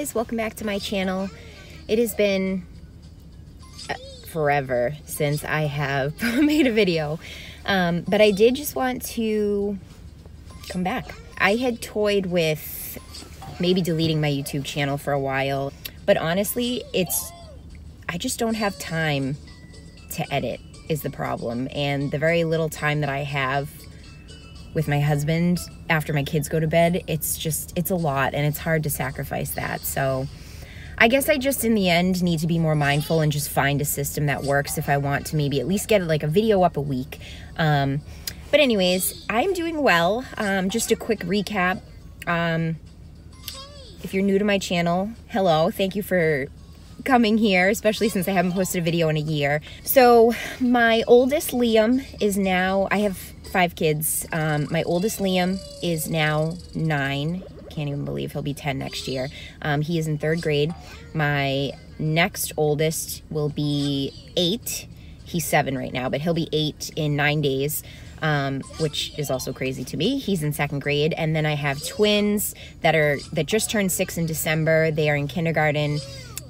guys, welcome back to my channel. It has been uh, forever since I have made a video, um, but I did just want to come back. I had toyed with maybe deleting my YouTube channel for a while, but honestly, it's I just don't have time to edit is the problem, and the very little time that I have with my husband after my kids go to bed, it's just, it's a lot and it's hard to sacrifice that. So I guess I just, in the end, need to be more mindful and just find a system that works if I want to maybe at least get like a video up a week. Um, but anyways, I'm doing well. Um, just a quick recap. Um, if you're new to my channel, hello. Thank you for coming here, especially since I haven't posted a video in a year. So my oldest Liam is now, I have five kids. Um, my oldest Liam is now nine. Can't even believe he'll be 10 next year. Um, he is in third grade. My next oldest will be eight. He's seven right now, but he'll be eight in nine days. Um, which is also crazy to me. He's in second grade, and then I have twins that are that just turned six in December. They are in kindergarten,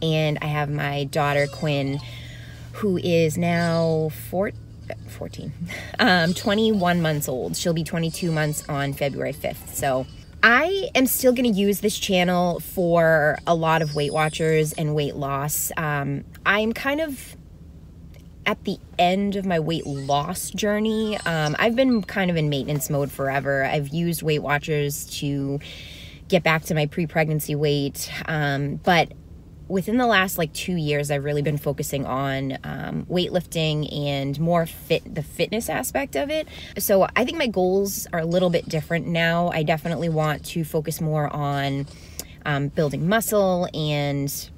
and I have my daughter Quinn, who is now four, 14, um, 21 months old. She'll be 22 months on February 5th. So I am still going to use this channel for a lot of Weight Watchers and weight loss. Um, I'm kind of at the end of my weight loss journey. Um, I've been kind of in maintenance mode forever. I've used Weight Watchers to get back to my pre pregnancy weight, um, but within the last like two years, I've really been focusing on um, weightlifting and more fit the fitness aspect of it. So I think my goals are a little bit different now. I definitely want to focus more on um, building muscle and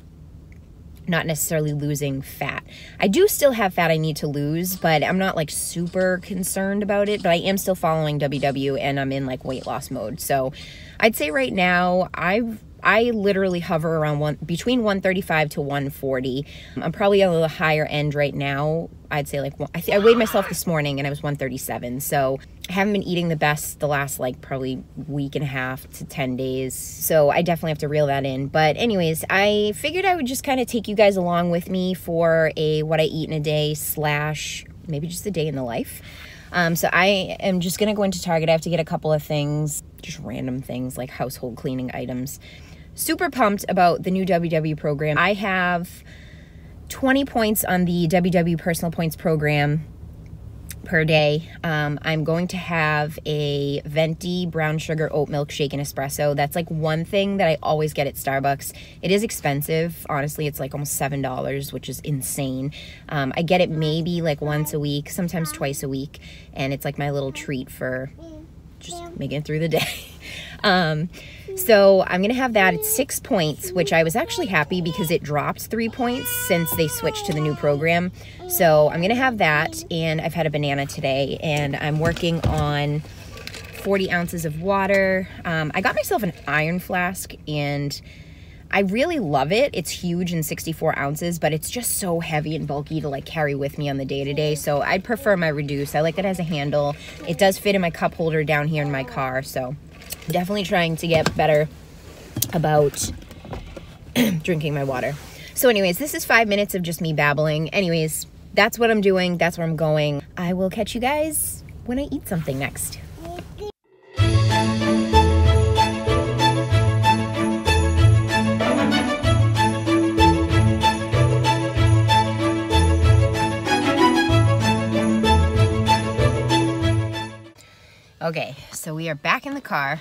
not necessarily losing fat. I do still have fat I need to lose, but I'm not like super concerned about it. But I am still following WW and I'm in like weight loss mode. So I'd say right now I've I literally hover around one between 135 to 140. I'm probably on the higher end right now. I'd say like I, I weighed myself this morning and I was 137. So I haven't been eating the best the last like probably week and a half to 10 days. So I definitely have to reel that in. But anyways, I figured I would just kind of take you guys along with me for a what I eat in a day slash maybe just a day in the life. Um, so I am just gonna go into Target. I have to get a couple of things, just random things like household cleaning items super pumped about the new WW program. I have 20 points on the WW Personal Points program per day. Um, I'm going to have a venti brown sugar oat milk shaken espresso. That's like one thing that I always get at Starbucks. It is expensive. Honestly, it's like almost $7, which is insane. Um, I get it maybe like once a week, sometimes twice a week. And it's like my little treat for just making it through the day. Um, so I'm going to have that at six points, which I was actually happy because it dropped three points since they switched to the new program. So I'm going to have that. And I've had a banana today and I'm working on 40 ounces of water. Um, I got myself an iron flask and I really love it. It's huge and 64 ounces, but it's just so heavy and bulky to like carry with me on the day to day. So I'd prefer my reduce. I like that it has a handle. It does fit in my cup holder down here in my car. So definitely trying to get better about drinking my water. So, anyways, this is five minutes of just me babbling. Anyways, that's what I'm doing. That's where I'm going. I will catch you guys when I eat something next. So we are back in the car.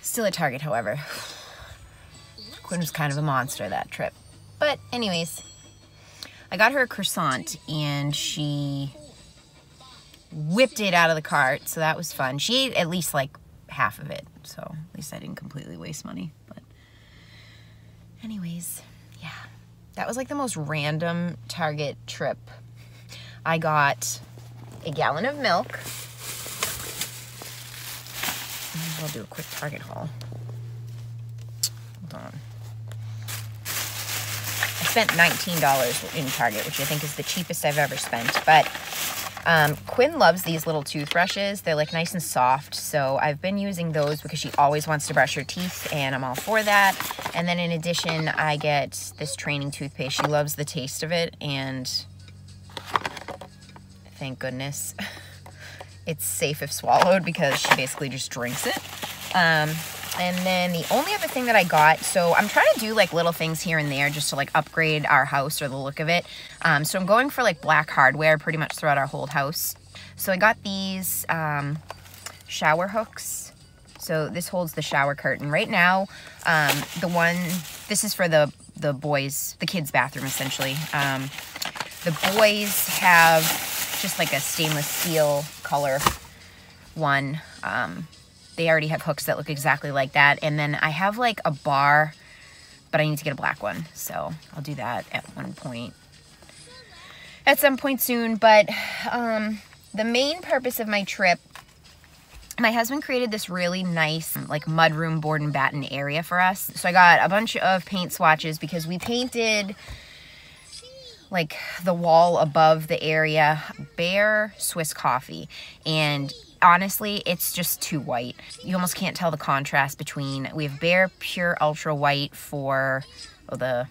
Still at Target, however. Quinn was kind of a monster that trip. But anyways, I got her a croissant and she whipped it out of the cart, so that was fun. She ate at least like half of it, so at least I didn't completely waste money. But anyways, yeah. That was like the most random Target trip. I got a gallon of milk. I'll do a quick Target haul. Hold on. I spent $19 in Target, which I think is the cheapest I've ever spent. But Um, Quinn loves these little toothbrushes. They're like nice and soft. So I've been using those because she always wants to brush her teeth and I'm all for that. And then in addition, I get this training toothpaste. She loves the taste of it and thank goodness it's safe if swallowed because she basically just drinks it. Um, and then the only other thing that I got, so I'm trying to do like little things here and there just to like upgrade our house or the look of it. Um, so I'm going for like black hardware pretty much throughout our whole house. So I got these um, shower hooks. So this holds the shower curtain. Right now, um, the one, this is for the, the boys, the kids' bathroom essentially. Um, the boys have just like a stainless steel color one. Um, they already have hooks that look exactly like that. And then I have like a bar, but I need to get a black one. So I'll do that at one point, at some point soon. But um, the main purpose of my trip, my husband created this really nice like mudroom board and batten area for us. So I got a bunch of paint swatches because we painted like the wall above the area Behr Swiss coffee and honestly, it's just too white. You almost can't tell the contrast between, we have Behr pure ultra white for oh, the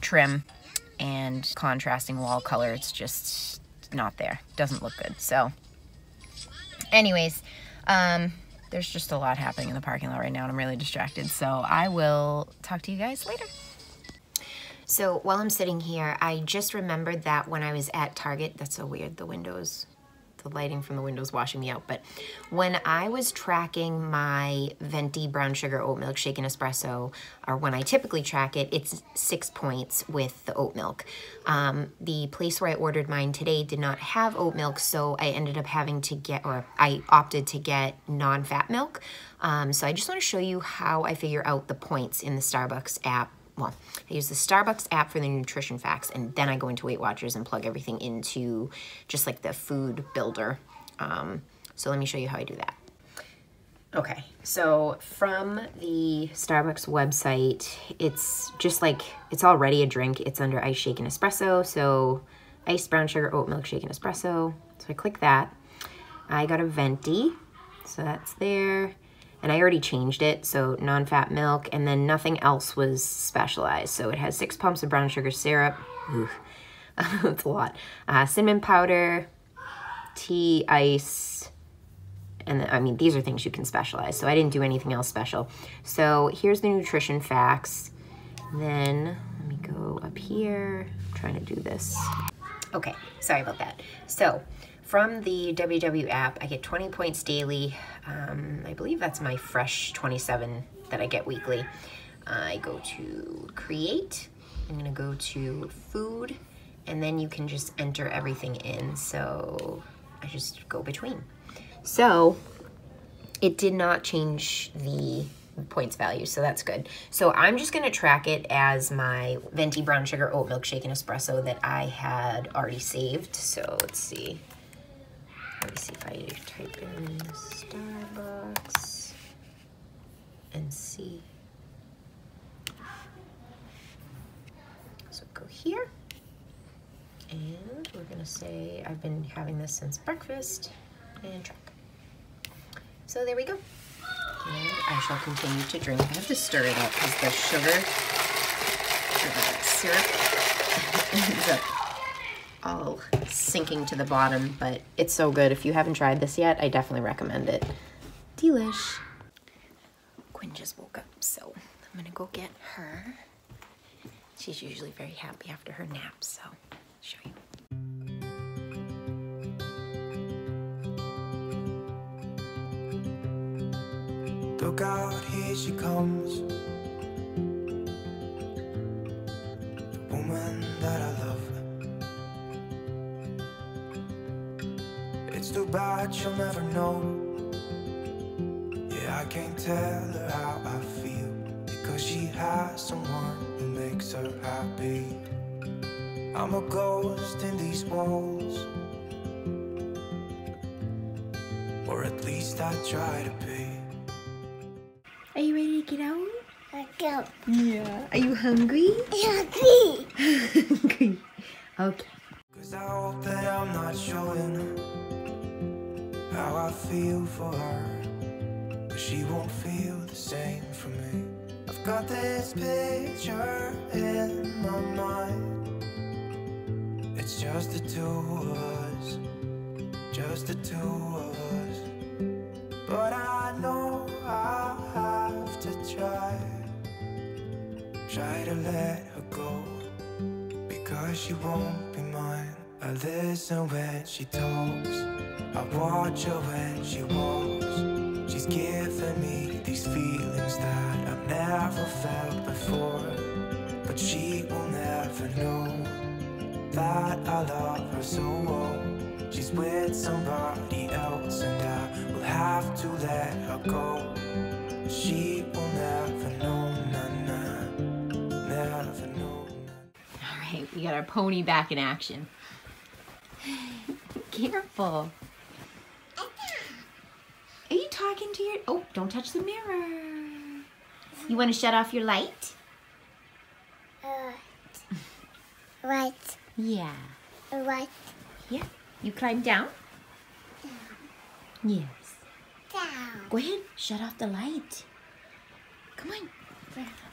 trim and contrasting wall color. It's just not there. Doesn't look good. So anyways, um, there's just a lot happening in the parking lot right now and I'm really distracted. So I will talk to you guys later. So while I'm sitting here, I just remembered that when I was at Target, that's so weird, the windows the lighting from the windows washing me out. But when I was tracking my venti brown sugar oat milk shaken espresso, or when I typically track it, it's six points with the oat milk. Um, the place where I ordered mine today did not have oat milk, so I ended up having to get, or I opted to get non-fat milk. Um, so I just want to show you how I figure out the points in the Starbucks app well, I use the Starbucks app for the nutrition facts, and then I go into Weight Watchers and plug everything into just like the food builder. Um, so let me show you how I do that. Okay, so from the Starbucks website, it's just like, it's already a drink. It's under ice shaken espresso. So iced brown sugar, oat milk shaken espresso. So I click that. I got a venti, so that's there and I already changed it, so non-fat milk, and then nothing else was specialized. So it has six pumps of brown sugar syrup. oof, That's a lot. Uh, cinnamon powder, tea, ice, and I mean, these are things you can specialize, so I didn't do anything else special. So here's the nutrition facts. Then, let me go up here. I'm trying to do this. Okay, sorry about that. So, from the WW app, I get 20 points daily. Um, I believe that's my fresh 27 that I get weekly. I go to create. I'm gonna go to food and then you can just enter everything in. So I just go between. So it did not change the points value, so that's good. So I'm just gonna track it as my venti brown sugar oat milk shaken espresso that I had already saved. So let's see. Let me see if I type in Starbucks and see. So go here. And we're gonna say I've been having this since breakfast and track. So there we go. And I shall continue to drink. I have to stir it up because the sugar, the syrup ends up all sinking to the bottom, but it's so good. If you haven't tried this yet, I definitely recommend it. Delish. Quinn just woke up, so I'm gonna go get her. She's usually very happy after her nap, so I'll show you. Look out, here she comes. The woman that I love. Bad she'll never know Yeah, I can't tell her how I feel Because she has someone who makes her happy I'm a ghost in these walls Or at least I try to be Are you ready to get out? I go. Yeah. Are you hungry? Hungry. hungry. Okay. Cause I hope that I'm I'm not showing how I feel for her. But she won't feel the same for me. I've got this picture in my mind. It's just the two of us, just the two of us. But I know I have to try, try to let her go because she won't be mine. I listen when she talks, I watch her when she walks. She's giving me these feelings that I've never felt before. But she will never know that I love her so well. She's with somebody else, and I will have to let her go. She will never know, nah, never know. All right, we got our pony back in action. Careful. Are you talking to your... Oh, don't touch the mirror. You want to shut off your light? Uh, right, Yeah. right, Yeah. You climb down? Yes. down. Go ahead, shut off the light. Come on.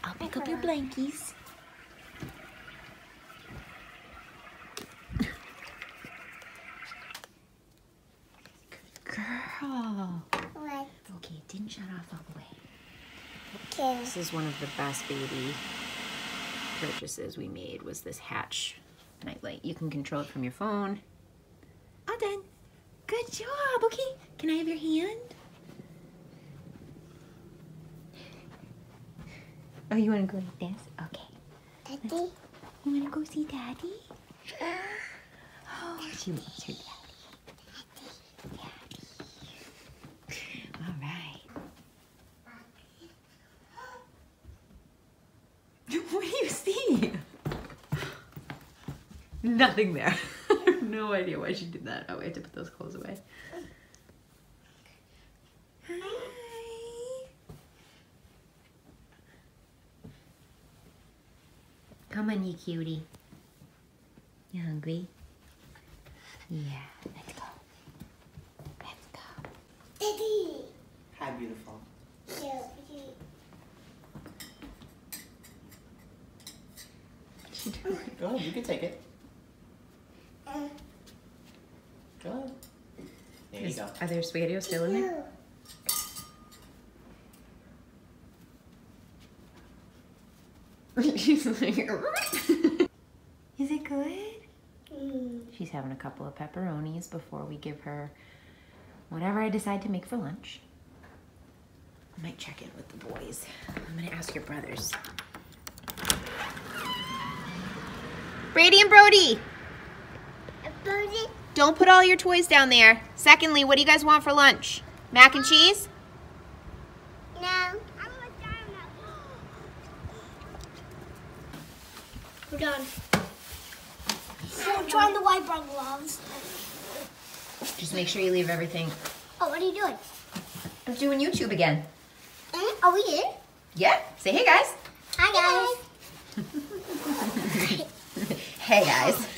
I'll pick up your blankies. Good girl. Right, Okay, it didn't shut off all the way. okay. This is one of the best baby purchases we made was this Hatch nightlight. You can control it from your phone. All done. Good job. Okay, can I have your hand? Oh, you want to go like this? Okay. Daddy, You want to go see Daddy? Oh, she wants her Daddy. Daddy. All right. What do you see? Nothing there. no idea why she did that. Oh, I have to put those clothes away. Hi. Come on, you cutie. You hungry? Yeah, let's go. Let's go. Daddy. Hi, beautiful. Yeah, you- Go ahead, you can take it. uh, Go ahead. There you go. Are there SpaghettiOs still in there? you. She's like, is it good? Mm, She's having a couple of pepperonis before we give her whatever I decide to make for lunch. I might check in with the boys. I'm gonna ask your brothers. Brady and Brody, Brody, don't put all your toys down there. Secondly, what do you guys want for lunch? Mac and cheese? no. We're done. So, trying the white brown gloves. Just make sure you leave everything. Oh, what are you doing? I'm doing YouTube again. Eh, Are we in? Yeah, say hey guys. Hi, guys. Hey guys.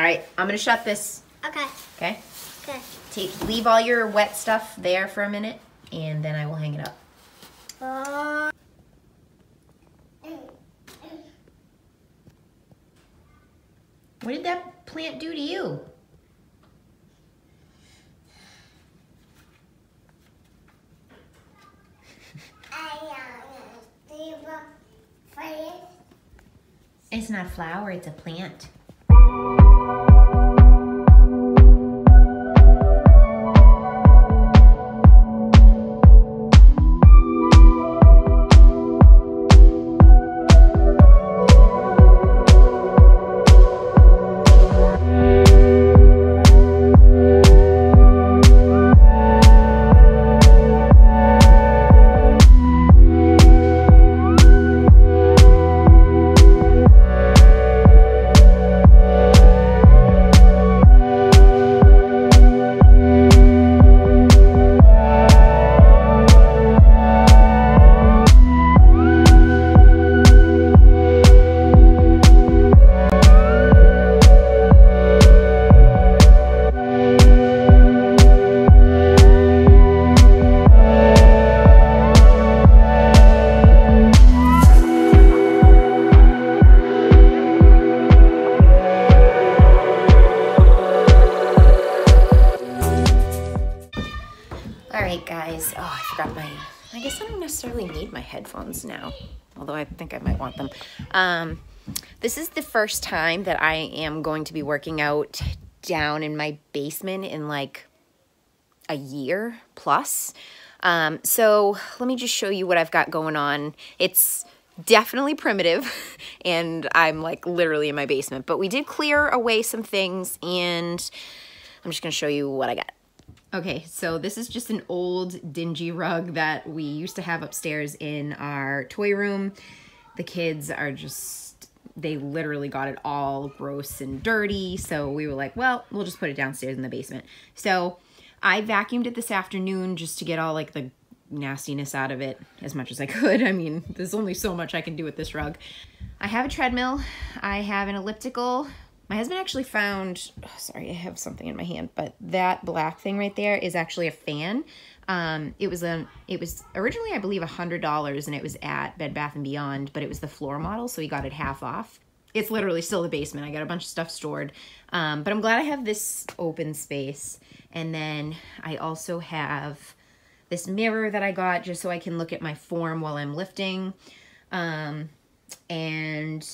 All right, I'm gonna shut this. Okay, Okay. okay. Take leave all your wet stuff there for a minute, and then I will hang it up. Uh, What did that plant do to you? It's not a flower, it's a plant. Need my headphones now, although I think I might want them. Um, this is the first time that I am going to be working out down in my basement in like a year plus. Um, so let me just show you what I've got going on. It's definitely primitive and I'm like literally in my basement, but we did clear away some things and I'm just gonna show you what I got. Okay, so this is just an old dingy rug that we used to have upstairs in our toy room. The kids are just, they literally got it all gross and dirty. So we were like, well, we'll just put it downstairs in the basement. So I vacuumed it this afternoon just to get all like the nastiness out of it as much as I could. I mean, there's only so much I can do with this rug. I have a treadmill. I have an elliptical. My husband actually found, oh, sorry, I have something in my hand, but that black thing right there is actually a fan. Um, it was a, it was originally, I believe, a hundred dollars, and it was at Bed Bath and Beyond, but it was the floor model, so he got it half off. It's literally still the basement. I got a bunch of stuff stored, um, but I'm glad I have this open space. And then I also have this mirror that I got just so I can look at my form while I'm lifting. Um, and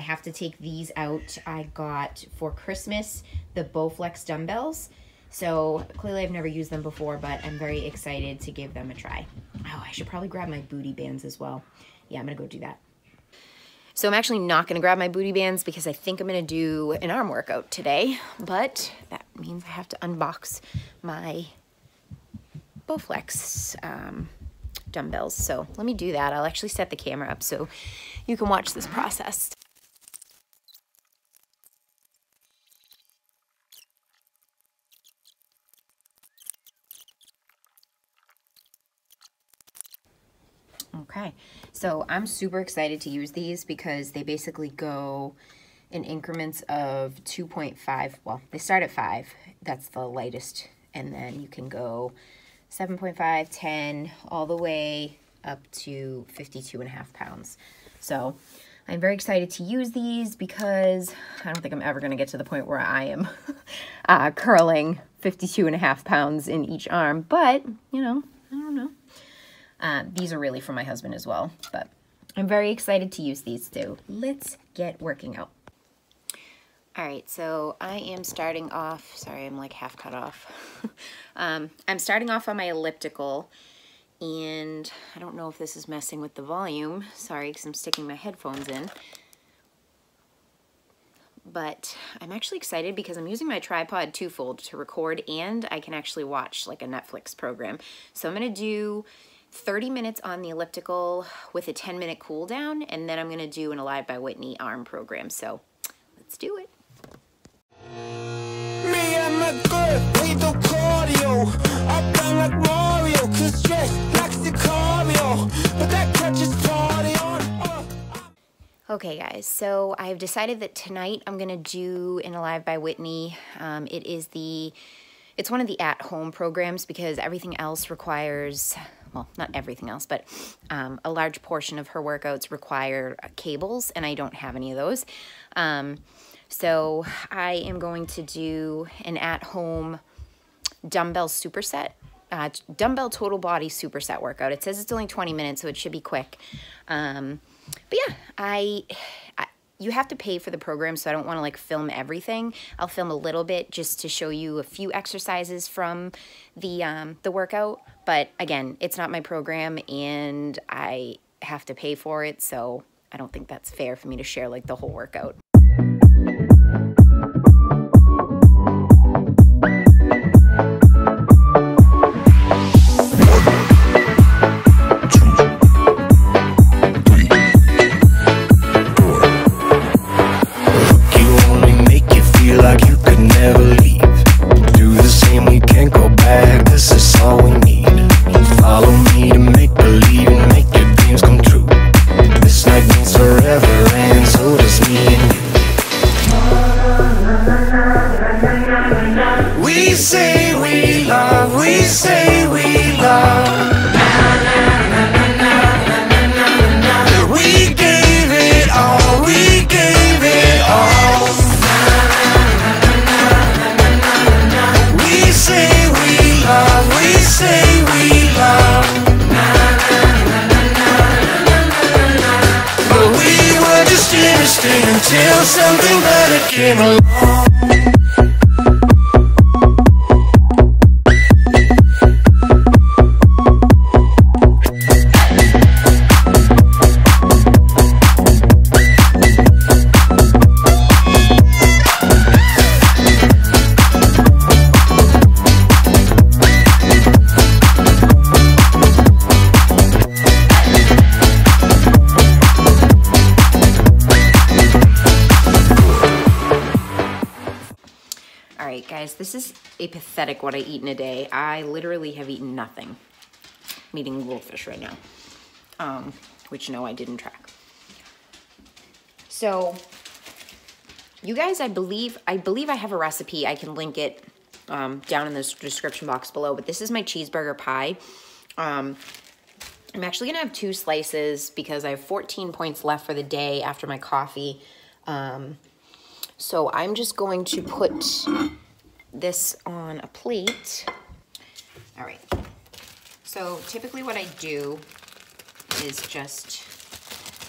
I have to take these out. I got for Christmas the Bowflex dumbbells. So clearly I've never used them before, but I'm very excited to give them a try. Oh, I should probably grab my booty bands as well. Yeah, I'm gonna go do that. So I'm actually not gonna grab my booty bands because I think I'm gonna do an arm workout today, but that means I have to unbox my Bowflex um, dumbbells. So let me do that. I'll actually set the camera up so you can watch this process. Okay, so I'm super excited to use these because they basically go in increments of 2.5. Well, they start at 5. That's the lightest. And then you can go 7.5, 10, all the way up to 52 and a half pounds. So I'm very excited to use these because I don't think I'm ever going to get to the point where I am uh, curling 52 and a half pounds in each arm. But, you know, I don't know. Uh, these are really for my husband as well, but I'm very excited to use these too. Let's get working out. All right, so I am starting off, sorry, I'm like half cut off. um, I'm starting off on my elliptical and I don't know if this is messing with the volume. Sorry, because I'm sticking my headphones in. But I'm actually excited because I'm using my tripod twofold to record and I can actually watch like a Netflix program. So I'm gonna do 30 minutes on the elliptical with a 10 minute cool down, and then I'm gonna do an Alive by Whitney arm program. So let's do it. Me and my girl, we do cardio. I bang like Mario, cause Jess likes to cardio. But that catches party on. Uh. Okay guys, so I've decided that tonight I'm gonna do an Alive by Whitney. Um, it is the, it's one of the at-home programs because everything else requires well, not everything else, but um, a large portion of her workouts require cables, and I don't have any of those. Um, so I am going to do an at-home dumbbell superset, uh, dumbbell total body superset workout. It says it's only 20 minutes, so it should be quick. Um, but yeah, I, I you have to pay for the program, so I don't want to like film everything. I'll film a little bit just to show you a few exercises from the um, the workout. But again, it's not my program, and I have to pay for it, so I don't think that's fair for me to share like the whole workout. Something better came along. A pathetic what I eat in a day. I literally have eaten nothing. I'm eating goldfish right now, um, which no, I didn't track. So, you guys, I believe, I believe I have a recipe. I can link it um, down in the description box below. But this is my cheeseburger pie. Um, I'm actually gonna have two slices because I have 14 points left for the day after my coffee. Um, so I'm just going to put this on a plate. All right. So typically what I do is just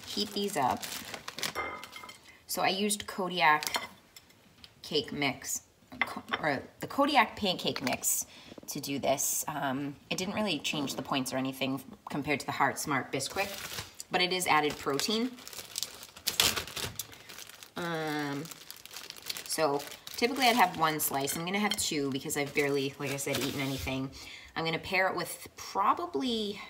heat these up. So I used Kodiak cake mix, or the Kodiak pancake mix to do this. Um, it didn't really change the points or anything compared to the Heart Smart Bisquick, but it is added protein. Um, so typically I'd have one slice. I'm gonna have two because I've barely, like I said, eaten anything. I'm gonna pair it with probably,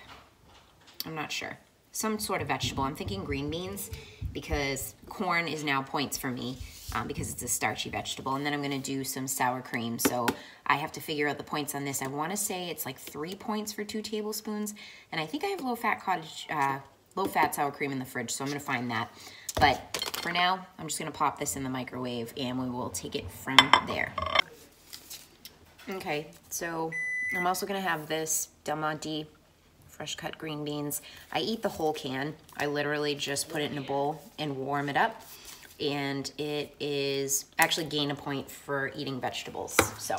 I'm not sure, some sort of vegetable. I'm thinking green beans because corn is now points for me um, because it's a starchy vegetable. And then I'm gonna do some sour cream. So I have to figure out the points on this. I wanna say it's like three points for two tablespoons. And I think I have low fat cottage, uh, low fat sour cream in the fridge. So I'm gonna find that. But for now, I'm just gonna pop this in the microwave and we will take it from there. Okay, so I'm also gonna have this Del Monte fresh cut green beans. I eat the whole can. I literally just put it in a bowl and warm it up. And it is actually gain a point for eating vegetables, so.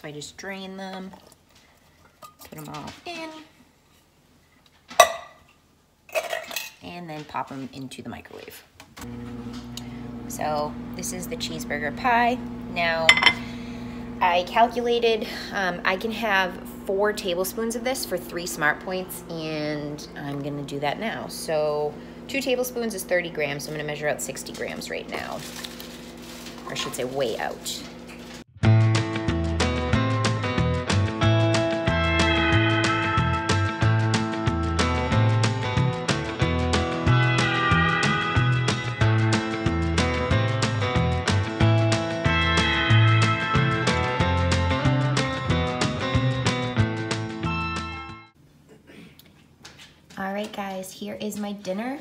So I just drain them, put them all in, and then pop them into the microwave. So this is the cheeseburger pie. Now, I calculated um, I can have four tablespoons of this for three smart points, and I'm gonna do that now. So two tablespoons is 30 grams, so I'm gonna measure out 60 grams right now. Or I should say way out. Is my dinner.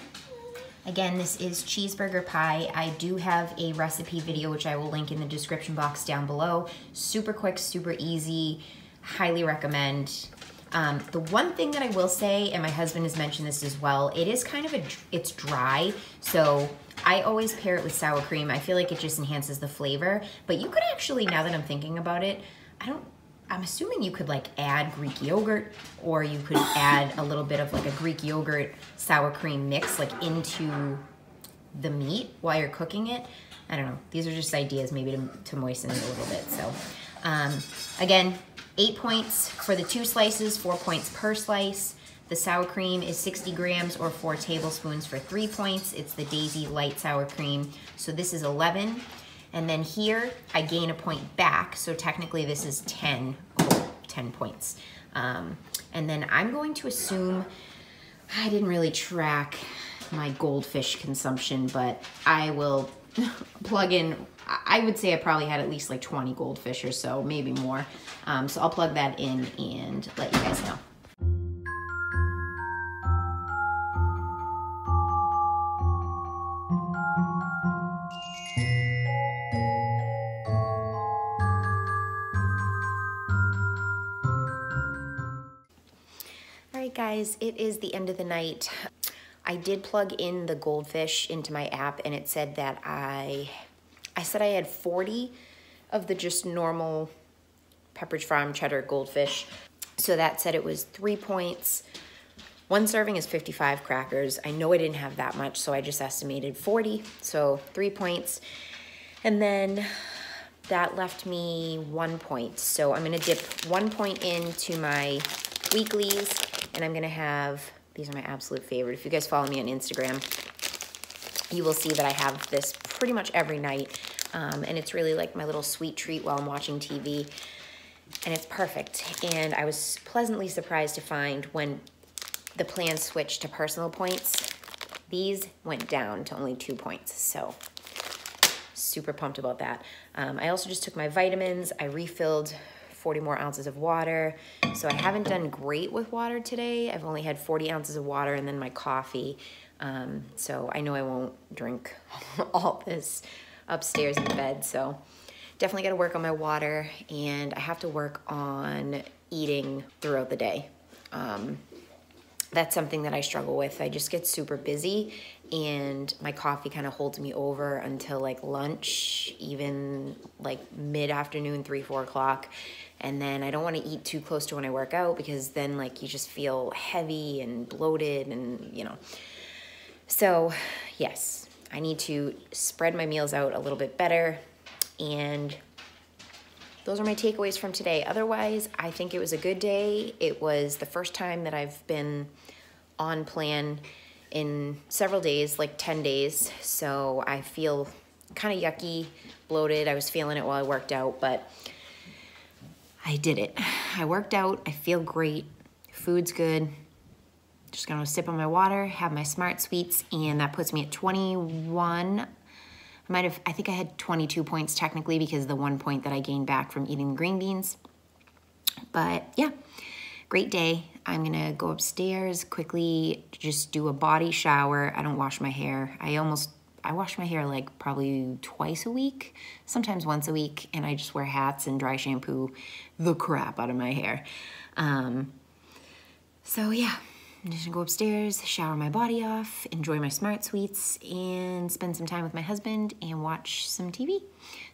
Again, this is cheeseburger pie. I do have a recipe video, which I will link in the description box down below. Super quick, super easy, highly recommend. Um, the one thing that I will say, and my husband has mentioned this as well, it is kind of a, it's dry, so I always pair it with sour cream. I feel like it just enhances the flavor, but you could actually, now that I'm thinking about it, I don't, I'm assuming you could like add Greek yogurt or you could add a little bit of like a Greek yogurt sour cream mix like into the meat while you're cooking it. I don't know. These are just ideas maybe to, to moisten it a little bit. So um, again, eight points for the two slices, four points per slice. The sour cream is 60 grams or four tablespoons for three points. It's the Daisy Light Sour Cream. So this is 11. And then here, I gain a point back. So technically this is 10, 10 points. Um, and then I'm going to assume, I didn't really track my goldfish consumption, but I will plug in, I would say I probably had at least like 20 goldfish or so, maybe more. Um, so I'll plug that in and let you guys know. It is the end of the night. I did plug in the goldfish into my app and it said that I, I said I had 40 of the just normal Pepperidge Farm cheddar goldfish. So that said it was three points. One serving is 55 crackers. I know I didn't have that much, so I just estimated 40. So three points. And then that left me one point. So I'm gonna dip one point into my weeklies and I'm gonna have, these are my absolute favorite. If you guys follow me on Instagram, you will see that I have this pretty much every night. Um, and it's really like my little sweet treat while I'm watching TV. And it's perfect. And I was pleasantly surprised to find when the plan switched to personal points, these went down to only two points. So super pumped about that. Um, I also just took my vitamins. I refilled 40 more ounces of water. So I haven't done great with water today. I've only had 40 ounces of water and then my coffee. Um, so I know I won't drink all this upstairs in bed. So definitely got to work on my water and I have to work on eating throughout the day. Um, that's something that I struggle with. I just get super busy and my coffee kind of holds me over until like lunch, even like mid afternoon, three, four o'clock. And then I don't want to eat too close to when I work out because then like you just feel heavy and bloated and you know. So, yes, I need to spread my meals out a little bit better and those are my takeaways from today. Otherwise, I think it was a good day. It was the first time that I've been on plan in several days, like 10 days. So I feel kind of yucky, bloated. I was feeling it while I worked out, but I did it. I worked out. I feel great. Food's good. Just gonna sip on my water, have my SmartSweets, and that puts me at 21 I might have, I think I had 22 points technically because the one point that I gained back from eating the green beans. But yeah, great day. I'm gonna go upstairs quickly, just do a body shower. I don't wash my hair. I almost, I wash my hair like probably twice a week, sometimes once a week, and I just wear hats and dry shampoo the crap out of my hair. Um, so yeah, I'm just gonna go upstairs, shower my body off, enjoy my SmartSweets, and spend some time with my husband and watch some TV.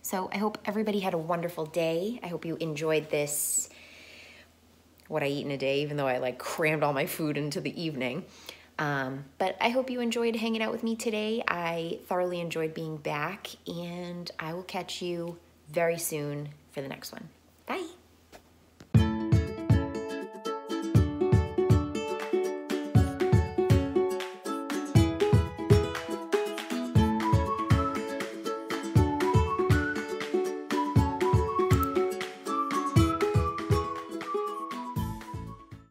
So I hope everybody had a wonderful day. I hope you enjoyed this, what I eat in a day, even though I like crammed all my food into the evening. Um, but I hope you enjoyed hanging out with me today. I thoroughly enjoyed being back, and I will catch you very soon for the next one. Bye.